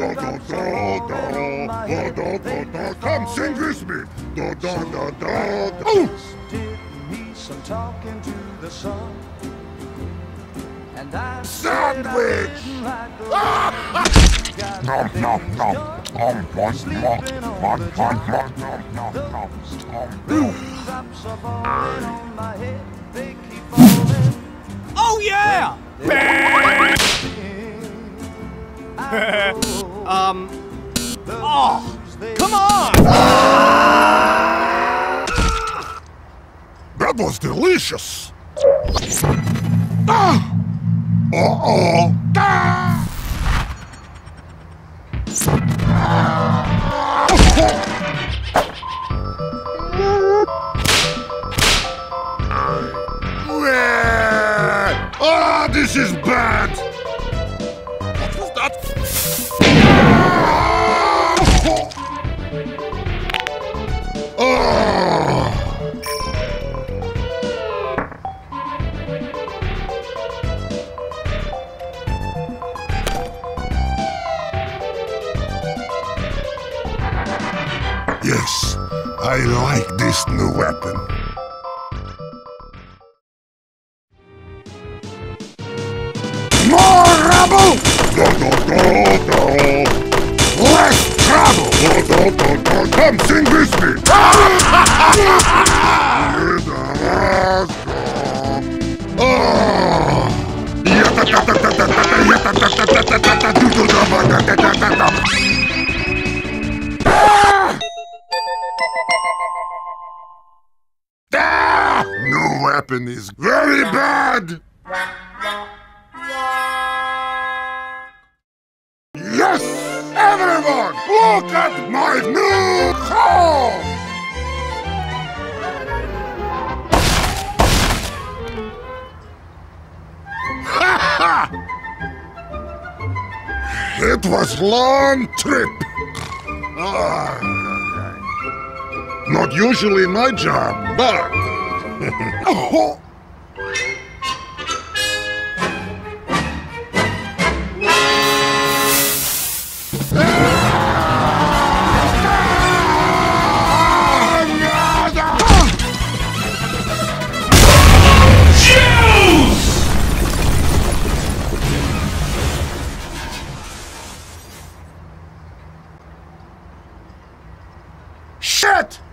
Da da da da da da da da Come sing with me Da da da da da oh! Did me some talking to the sun. And I Sandwich! nom, nom, nom. Om, mon, mon, mon, mon, mon, nom, nom, nom. Om. Oh, yeah! um. Oh, come on! That was delicious! Ah! Uh-oh! Ah, this is bad! What was that? Ah! Yes, I like this new weapon. Yata-ta-ta-ta-ta-ta, do-do-do-ba-ta-ta-ta-ta. Ah! New weapon is very bad! Yes! Everyone! Look at my new It was long trip. Not usually my job, but. oh. that?